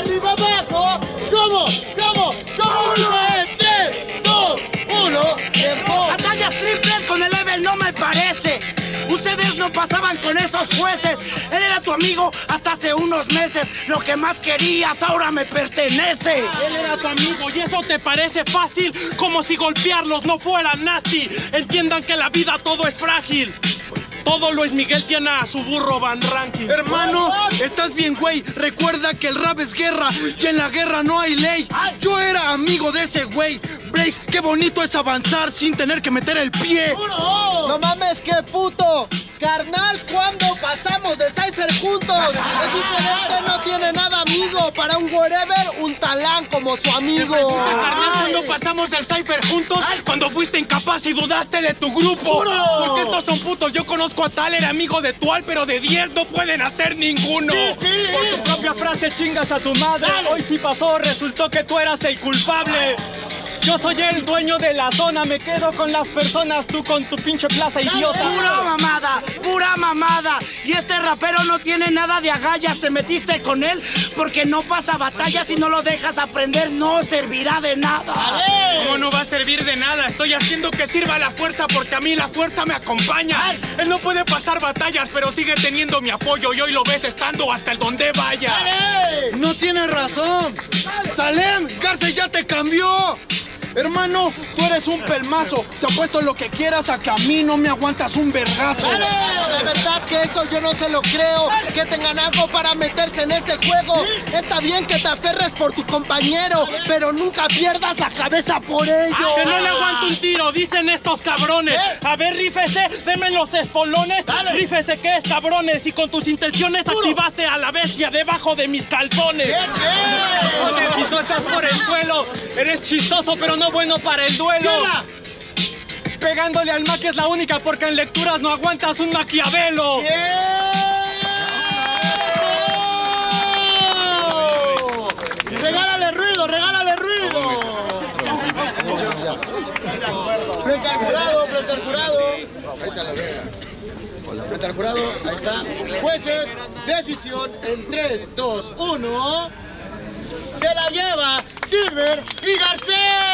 arriba abajo. ¿Cómo? ¿Cómo? ¿Cómo? 3, 2, 1, tiempo. Batallas triples con el level no me parece. Ustedes no pasaban con esos jueces. Él era tu amigo hasta hace unos meses. Lo que más querías ahora me pertenece. Él era tu amigo y eso te parece fácil, como si golpearlos no fuera nasty. Entiendan que la vida todo es frágil. Todo Luis Miguel tiene a su burro Van Ranking. Hermano, estás bien, güey. Recuerda que el rap es guerra y en la guerra no hay ley. Yo era amigo de ese güey. Brace, qué bonito es avanzar sin tener que meter el pie. No mames, qué puto. Carnal, ¿cuándo pasamos de Cypher juntos? Para un whatever, un talán como su amigo. Cuando pasamos el cipher juntos, cuando fuiste incapaz y dudaste de tu grupo. Porque estos son putos. Yo conozco a tal, era amigo de Tual, pero de 10 no pueden hacer ninguno. Por tu propia frase chingas a tu madre. Hoy sí pasó, resultó que tú eras el culpable. Yo soy el dueño de la zona, me quedo con las personas, tú con tu pinche plaza idiota. Pura mamada, pura mamada. Y este rapero no tiene nada de agallas. Te metiste con él porque no pasa batallas y no lo dejas aprender. No servirá de nada. ¿Cómo no va a servir de nada? Estoy haciendo que sirva la fuerza porque a mí la fuerza me acompaña. Él no puede pasar batallas, pero sigue teniendo mi apoyo y hoy lo ves estando hasta el donde vaya. No tienes razón. Salem, Garce ya te cambió. Hermano, tú eres un pelmazo. Te apuesto lo que quieras a que a mí no me aguantas un vergazo. De verdad que eso yo no se lo creo. Que tengan algo para meterse en ese juego. Está bien que te aferres por tu compañero, pero nunca pierdas la cabeza por ello. Que no le aguanto un tiro, dicen estos cabrones. A ver, rífese, deme los espolones. Rífese que es cabrones. Y con tus intenciones activaste a la bestia debajo de mis calzones. Joder, si tú estás por el suelo, eres chistoso, pero no bueno para el duelo. Pegándole al Mac es la única porque en lecturas no aguantas un maquiavelo. Regálale ruido, regálale ruido. Frente al jurado, frente al jurado. Frente al jurado, ahí está. Jueces, decisión en 3, 2, 1. Se la lleva Silver y Garcés.